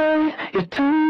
birthday, you're too